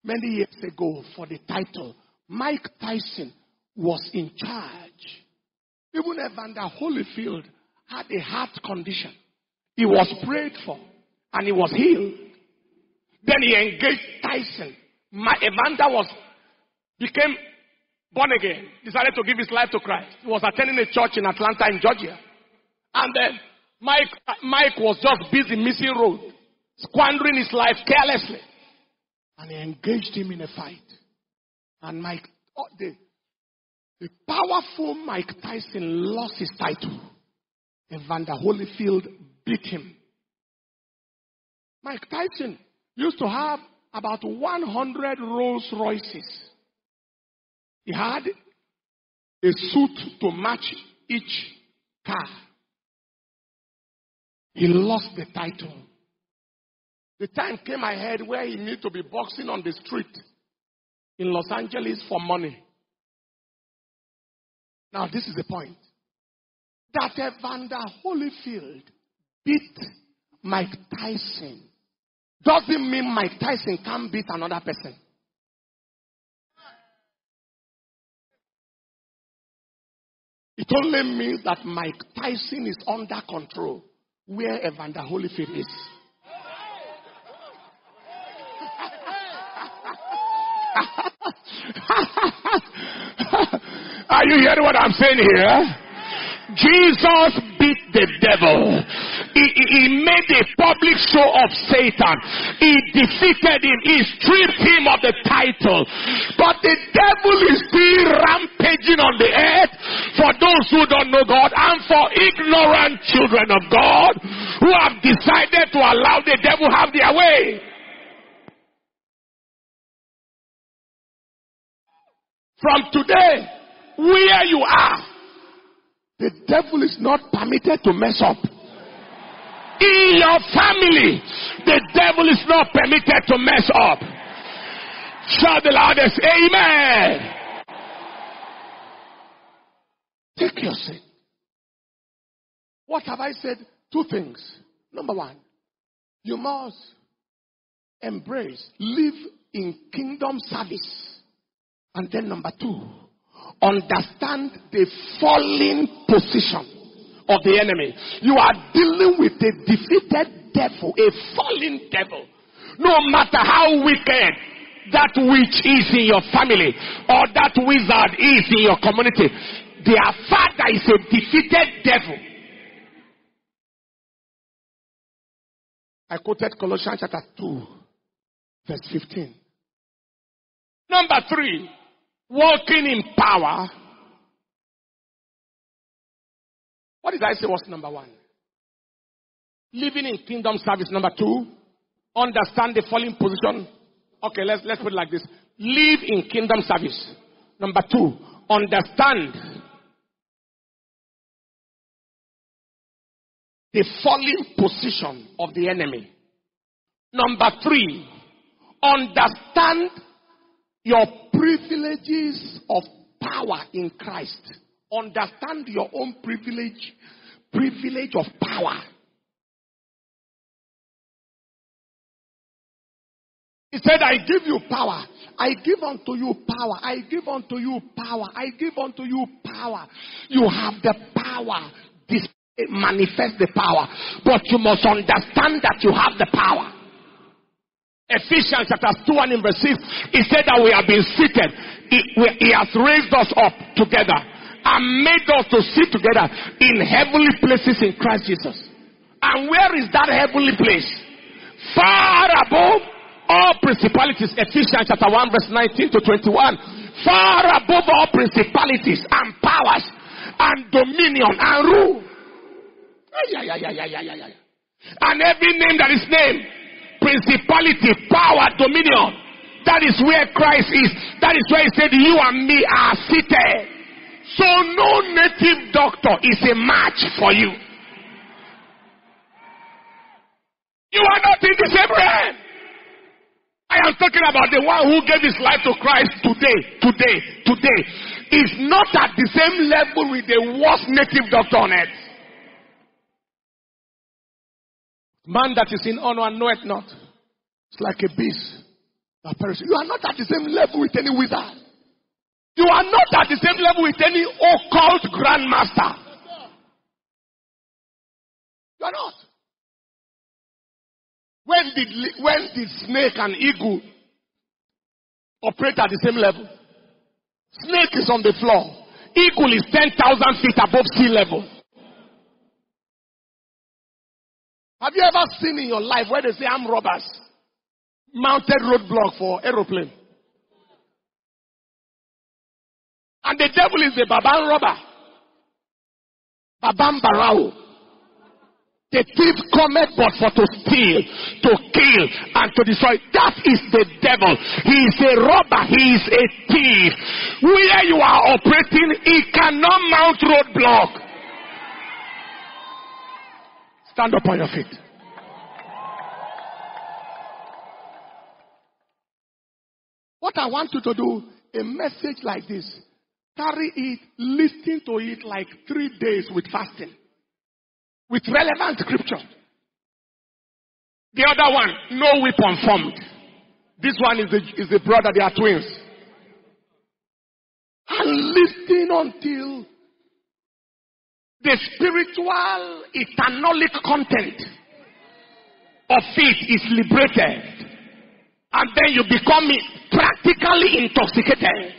many years ago for the title. Mike Tyson was in charge. Even Evander Holyfield had a heart condition. He was prayed for and he was healed. Then he engaged Tyson. My, Evander was became born again, decided to give his life to Christ. He was attending a church in Atlanta in Georgia. And then Mike, Mike was just busy missing road, squandering his life carelessly. And he engaged him in a fight. And Mike, oh, the, the powerful Mike Tyson lost his title. Evander Holyfield beat him. Mike Tyson used to have about 100 Rolls Royces. He had a suit to match each car. He lost the title. The time came ahead where he needed to be boxing on the street in Los Angeles for money. Now, this is the point. That Evander Holyfield beat Mike Tyson doesn't mean Mike Tyson can't beat another person. It only means that Mike Tyson is under control where Evander Holyfield is. Are you hearing what I'm saying here? Jesus beat the devil. He, he, he, made a public show of Satan. He defeated him. He stripped him of the title. But the devil is still rampaging on the earth for those who don't know God and for ignorant children of God who have decided to allow the devil have their way. From today, where you are, the devil is not permitted to mess up. In your family, the devil is not permitted to mess up. Shout the loudest, Amen. Take your seat. What have I said? Two things. Number one, you must embrace, live in kingdom service. And then number two, understand the falling position of the enemy. You are dealing with a defeated devil, a fallen devil. No matter how wicked that witch is in your family or that wizard is in your community, their father is a defeated devil. I quoted Colossians chapter 2, verse 15. Number three, walking in power. What did I say was number one? Living in kingdom service. Number two, understand the falling position. Okay, let's, let's put it like this. Live in kingdom service. Number two, understand the falling position of the enemy. Number three, understand your privileges of power in Christ. Understand your own privilege, privilege of power. He said, I give you power. I give unto you power. I give unto you power. I give unto you power. You have the power. This manifest the power. But you must understand that you have the power. Ephesians chapter 2 and in verse 6, he said that we have been seated. He, we, he has raised us up together and made us to sit together in heavenly places in Christ Jesus. And where is that heavenly place? Far above all principalities. Ephesians chapter 1 verse 19 to 21. Far above all principalities and powers and dominion and rule. And every name that is named, principality, power, dominion. That is where Christ is. That is where he said, You and me are seated. So no native doctor is a match for you. You are not in the same realm. I am talking about the one who gave his life to Christ today, today, today. Is not at the same level with the worst native doctor on earth. Man that is in honor knoweth not. It's like a beast that perishes. You are not at the same level with any wizard. You are not at the same level with any occult grandmaster. You are not. When did, when did snake and eagle operate at the same level? Snake is on the floor. Eagle is 10,000 feet above sea level. Have you ever seen in your life where they say armed robbers mounted roadblock for aeroplane? And the devil is a baban robber. Baban barao. The thief cometh but for to steal, to kill, and to destroy. That is the devil. He is a robber. He is a thief. Where you are operating, he cannot mount roadblock. Stand up on your feet. What I want you to do, a message like this, carry it, listen to it like three days with fasting, with relevant scripture. The other one, no weapon formed. This one is the, is the brother, they are twins. And listen until the spiritual, eternalic content of faith is liberated. And then you become practically intoxicated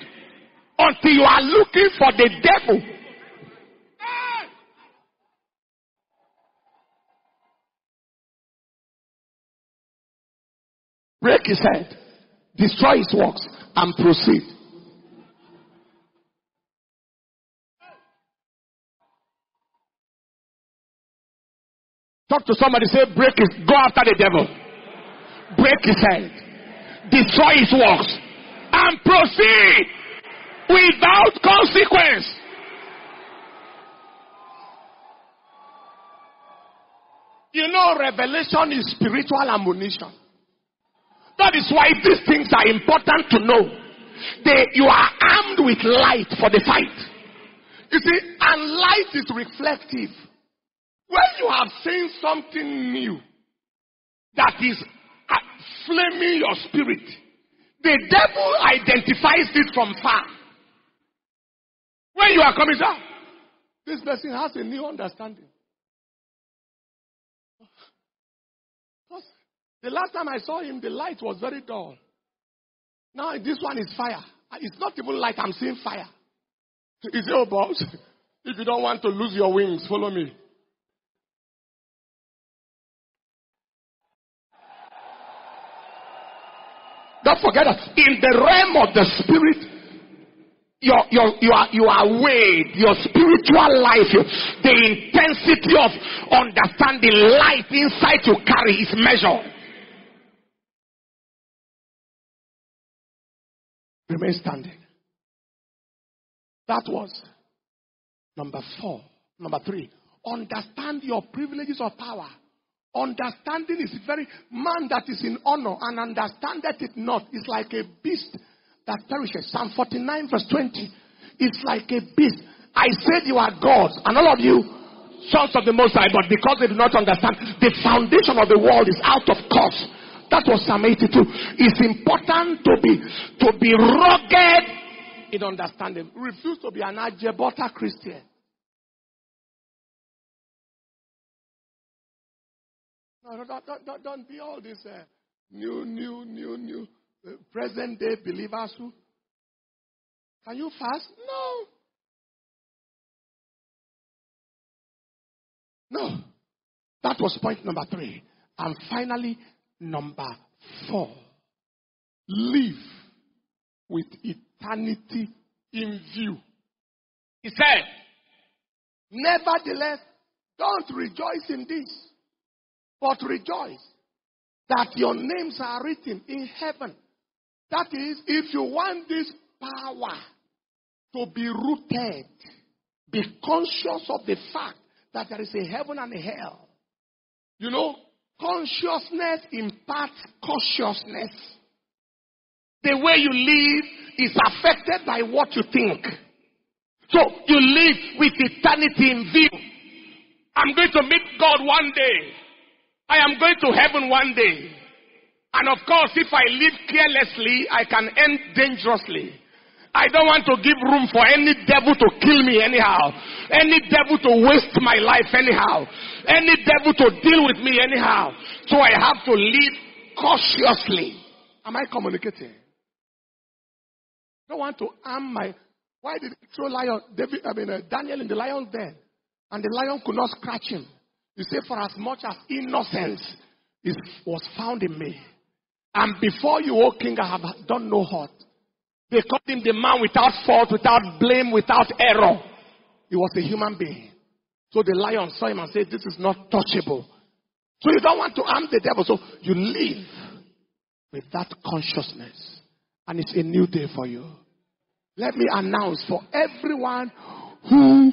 until you are looking for the devil. Break his head, destroy his works, and proceed. Talk to somebody, say, break his, go after the devil. Break his head, destroy his works, and proceed without consequence. You know, revelation is spiritual ammunition. That is why these things are important to know. They, you are armed with light for the fight. You see, and light is reflective. When you have seen something new that is uh, flaming your spirit, the devil identifies it from far. When you are coming down, this person has a new understanding. Because the last time I saw him, the light was very dull. Now this one is fire. It's not even light, I'm seeing fire. Said, Oh, boss, if you don't want to lose your wings, follow me. Don't forget that in the realm of the spirit, your, your, you, are, you are weighed, your spiritual life, your, the intensity of understanding life inside you carry is measured. Remain standing. That was number four. Number three, understand your privileges of power. Understanding is very, man that is in honor and understandeth it not is like a beast that perishes. Psalm 49 verse 20. It's like a beast. I said you are gods and all of you sons of the Most High, but because they do not understand, the foundation of the world is out of course. That was Psalm 82. It's important to be, to be rugged in understanding. Refuse to be an Ajebota Christian. No, don't, don't, don't, be all this uh, new, new, new, new, uh, present day believers who. Can you fast? No. No. That was point number three. And finally, number four. Live with eternity in view. He said, Nevertheless, don't rejoice in this but rejoice that your names are written in heaven. That is, if you want this power to be rooted, be conscious of the fact that there is a heaven and a hell. You know, consciousness imparts consciousness. The way you live is affected by what you think. So you live with eternity in view. I'm going to meet God one day. I am going to heaven one day. And of course, if I live carelessly, I can end dangerously. I don't want to give room for any devil to kill me anyhow. Any devil to waste my life anyhow. Any devil to deal with me anyhow. So I have to live cautiously. Am I communicating? Don't want to arm my. Why did he throw lion? David, I mean uh, Daniel in the lion's den, and the lion could not scratch him. You say, for as much as innocence is, was found in me, and before you, O king, I have done no hurt. They called him the man without fault, without blame, without error. He was a human being. So the lion saw him and said, This is not touchable. So you don't want to harm the devil. So you live with that consciousness. And it's a new day for you. Let me announce for everyone who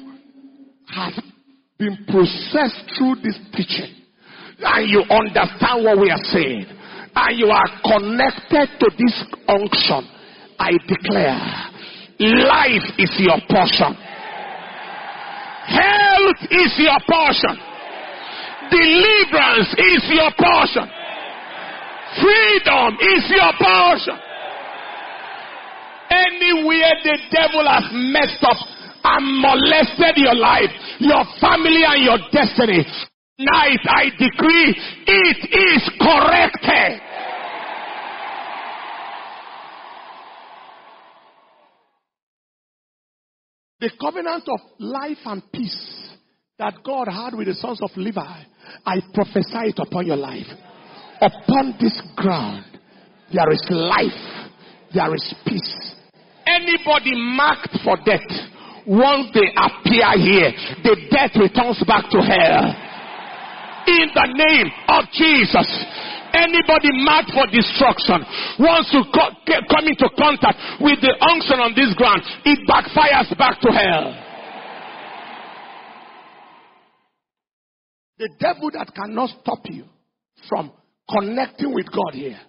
has been processed through this teaching and you understand what we are saying and you are connected to this unction, I declare life is your portion. Health is your portion. Deliverance is your portion. Freedom is your portion. Anywhere the devil has messed up, and molested your life, your family, and your destiny. Night, I decree it is corrected. The covenant of life and peace that God had with the sons of Levi, I prophesy it upon your life. Upon this ground, there is life, there is peace. Anybody marked for death, once they appear here, the death returns back to hell. In the name of Jesus. Anybody marked for destruction wants to co- come into contact with the unction on this ground, it backfires back to hell. The devil that cannot stop you from connecting with God here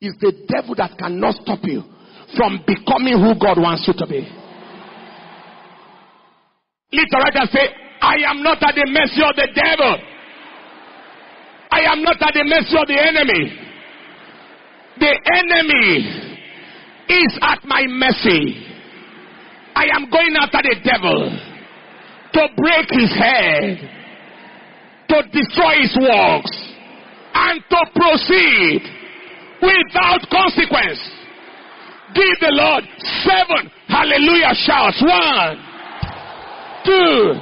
is the devil that cannot stop you from becoming who God wants you to be. Lift right and say, I am not at the mercy of the devil. I am not at the mercy of the enemy. The enemy is at my mercy. I am going after the devil to break his head, to destroy his works, and to proceed without consequence. Give the Lord seven hallelujah shouts. One, two,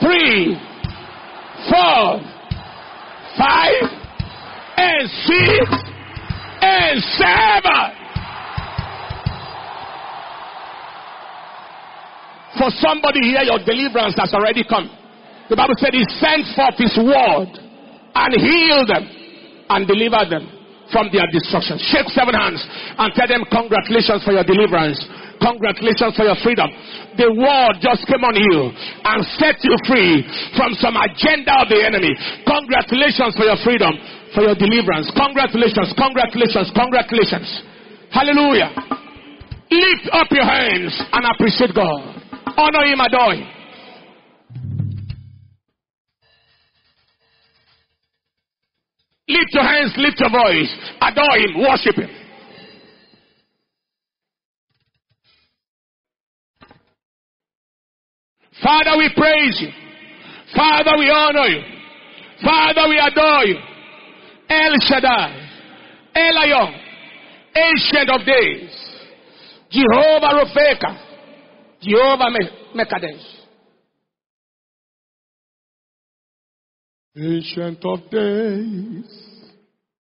three, four, five, and six, and seven. For somebody here, your deliverance has already come. The Bible said he sent forth his word and healed them and delivered them from their destruction. Shake seven hands and tell them congratulations for your deliverance. Congratulations for your freedom. The word just came on you and set you free from some agenda of the enemy. Congratulations for your freedom, for your deliverance. Congratulations, congratulations, congratulations. Hallelujah. Lift up your hands and appreciate God. Honor him, adore him. Lift your hands, lift your voice, adore him, worship him. Father, we praise you. Father, we honor you. Father, we adore you. El Shaddai, El Elyon, Ancient of Days, Jehovah Rofeka, Jehovah Mekadesh. Ancient of Days,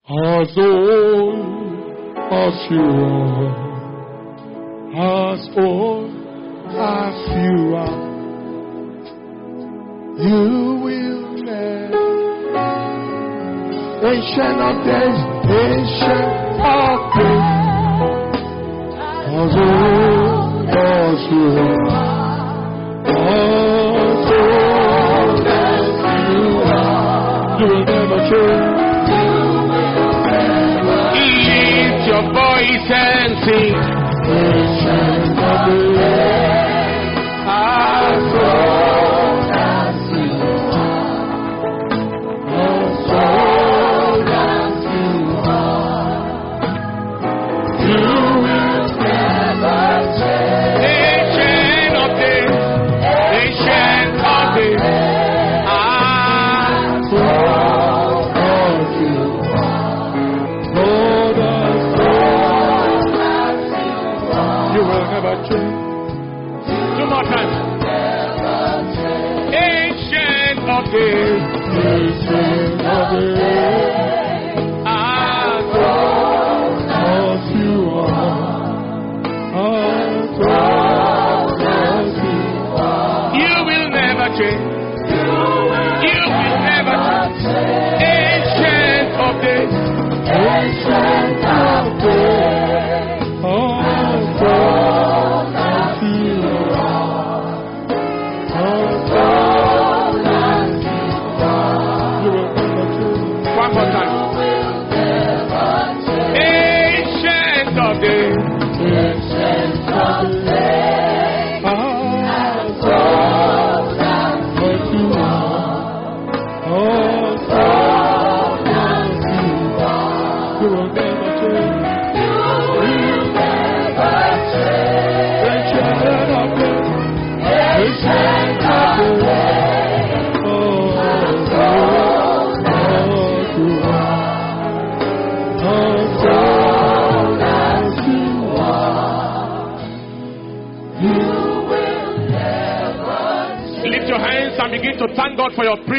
as old as you are, as old as you are, you will never. Ancient of Days, Ancient of Days, as old as you are, as old as you are, you will never change. Lift your voice and sing. Ancient of Days,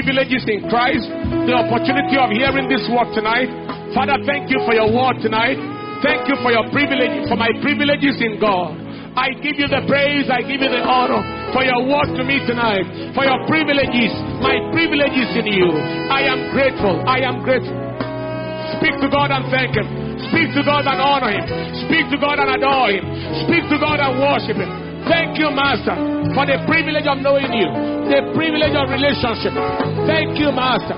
privileges in Christ, the opportunity of hearing this word tonight. Father, thank you for your word tonight. Thank you for your privilege, for my privileges in God. I give you the praise, I give you the honor for your word to me tonight, for your privileges, my privileges in you. I am grateful. I am grateful. Speak to God and thank Him. Speak to God and honor Him. Speak to God and adore Him. Speak to God and worship Him. Thank you, Master, for the privilege of knowing you, the privilege of relationship. Thank you, Master.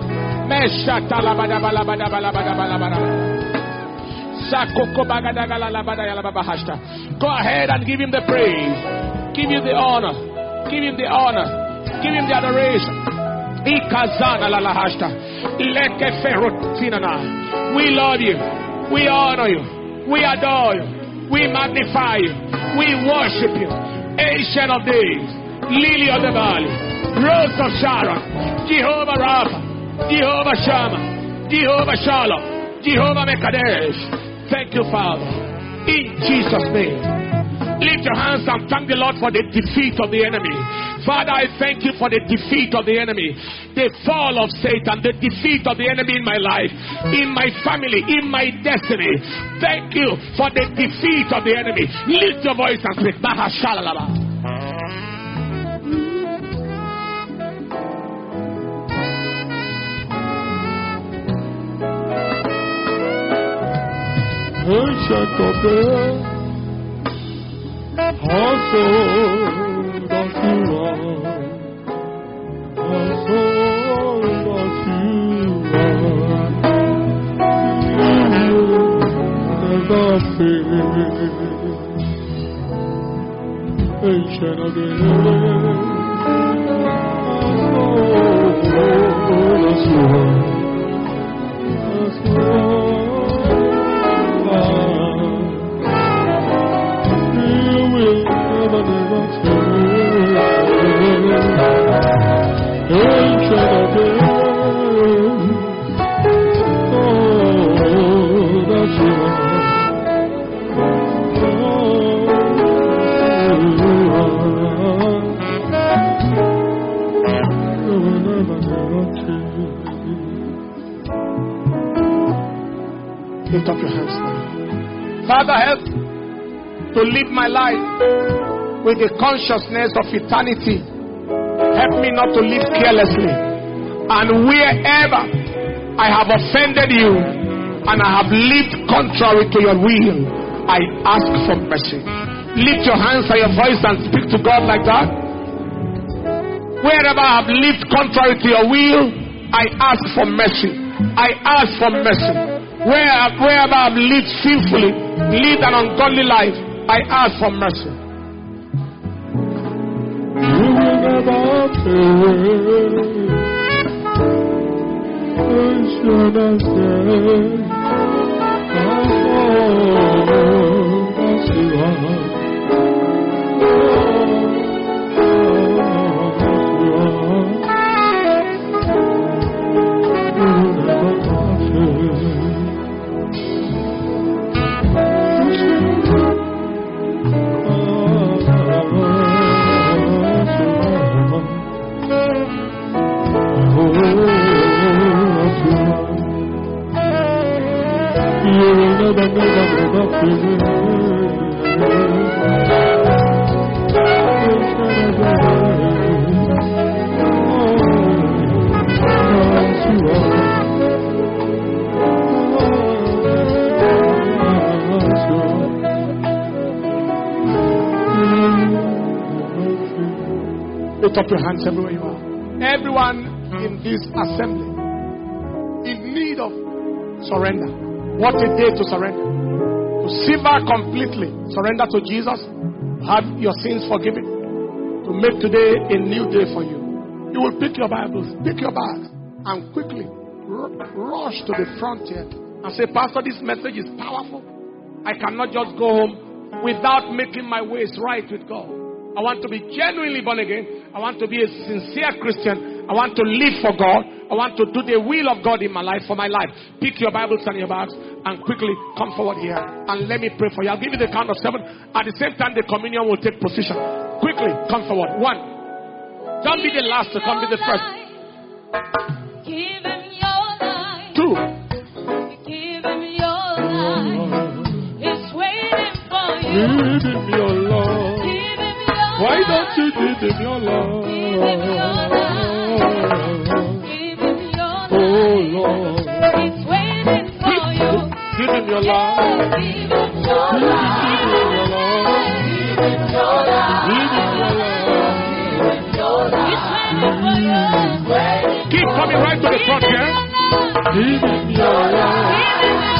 Go ahead and give him the praise. Give him the honor. Give him the honor. Give him the adoration. We love you. We honor you. We adore you. We magnify you. We worship you. Ancient of days. Lily of the valley. Rose of Sharon. Jehovah Rapha. Jehovah Shammah. Jehovah Shalom. Jehovah Mekadesh. Thank you, Father. In Jesus' name. Lift your hands and thank the Lord for the defeat of the enemy. Father, I thank you for the defeat of the enemy, the fall of Satan, the defeat of the enemy in my life, in my family, in my destiny. Thank you for the defeat of the enemy. Lift your voice and speak. Ancient that you are, also that you are, you never fail. Ancient of days, of eternity. Help me not to live carelessly. And wherever I have offended you and I have lived contrary to your will, I ask for mercy. Lift your hands and your voice and speak to God like that. Wherever I have lived contrary to your will, I ask for mercy. I ask for mercy. Where, wherever I have lived sinfully, lived an ungodly life, I ask for mercy. away. What should I say? Lift up your hands everywhere you are. Everyone in this assembly in need of surrender. What a day to surrender. To simmer completely. Surrender to Jesus. Have your sins forgiven. To make today a new day for you. You will pick your Bibles, pick your bags, and quickly rush to the frontier and say, Pastor, this message is powerful. I cannot just go home without making my ways right with God. I want to be genuinely born again. I want to be a sincere Christian. I want to live for God. I want to do the will of God in my life, for my life. Pick your Bibles and your bags and quickly come forward here and let me pray for you. I'll give you the count of seven. At the same time, the communion will take position. Quickly, come forward. One. Don't be the last to come, be the first. Give him your life. Two. Give him your life. It's waiting for you. Give him your love? Give him your life. Give him your Oh life. Lord, It's waiting for you. give him your love. Give him your Give him life. your love. Give him your life. Give him your love. It's waiting for you. Keep coming right to the front. Give him your love.